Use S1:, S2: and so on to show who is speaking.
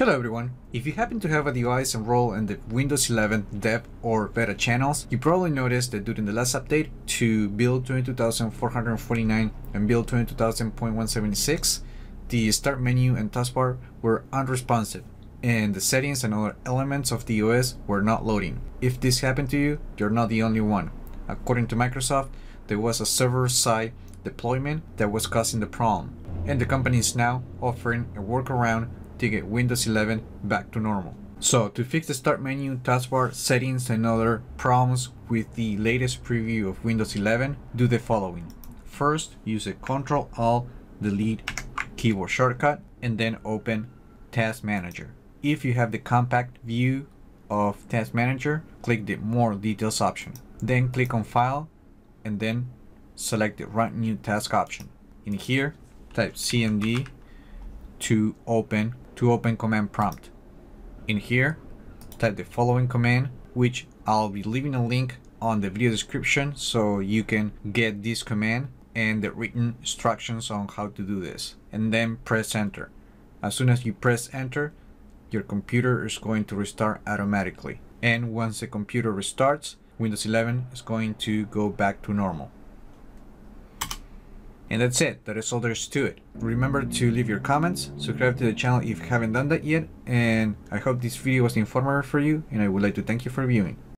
S1: Hello everyone. If you happen to have a device enrolled in the Windows 11 dev or beta channels, you probably noticed that during the last update to build 22449 and build 22000.176, the start menu and taskbar were unresponsive and the settings and other elements of the OS were not loading. If this happened to you, you're not the only one. According to Microsoft, there was a server-side deployment that was causing the problem, and the company is now offering a workaround to get Windows 11 back to normal. So to fix the start menu, taskbar, settings and other problems with the latest preview of Windows 11, do the following. First, use a Ctrl Alt Delete keyboard shortcut and then open Task Manager. If you have the compact view of Task Manager, click the More Details option. Then click on File and then select the Run New Task option. In here, type CMD to open to open command prompt. In here, type the following command, which I'll be leaving a link on the video description so you can get this command and the written instructions on how to do this. And then press enter. As soon as you press enter, your computer is going to restart automatically. And once the computer restarts, Windows 11 is going to go back to normal. And that's it. That is all there is to it. Remember to leave your comments, subscribe to the channel if you haven't done that yet, and I hope this video was informative for you, and I would like to thank you for viewing.